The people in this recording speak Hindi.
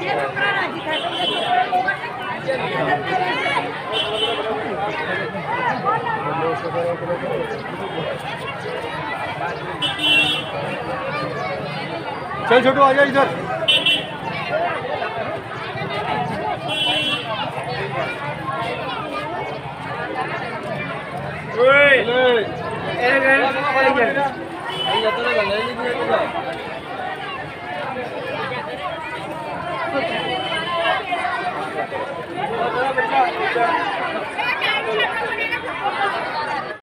चल छोटू आ जा इधर ए